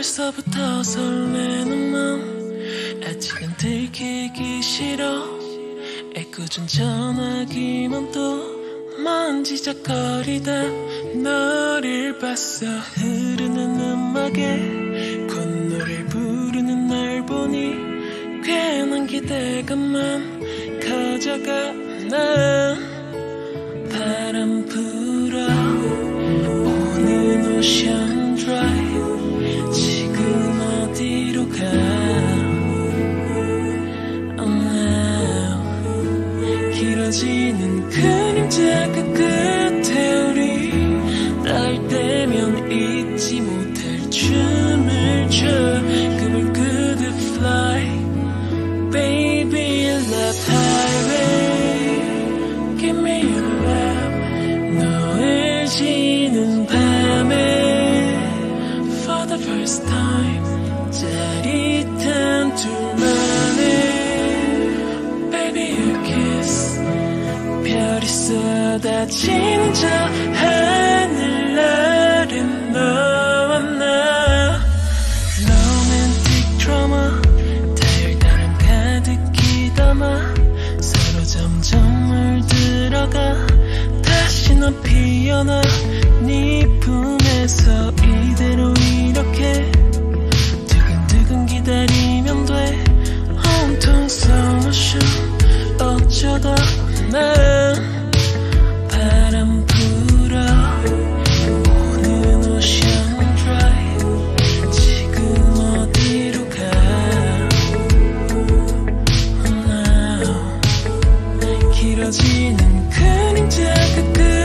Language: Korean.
벌써부터 설레는 맘 아직은 들키기 싫어. 애꿎은 전화기만 또 만지작거리다. 너를 봤어. 흐르는 음악에 콧노래 부르는 날 보니 괜한 기대감만 커져가 난 바람 불어. 오는 오션 드라이 길어지는 그림자 그 끝에 우리 닿을 때면 잊지 못할 춤을 춰 꿈을 꾸듯 fly Baby love highway Give me your love 너의 지는 밤에 For the first time 짜릿 他亲着 길어지는 그림자 그 끝.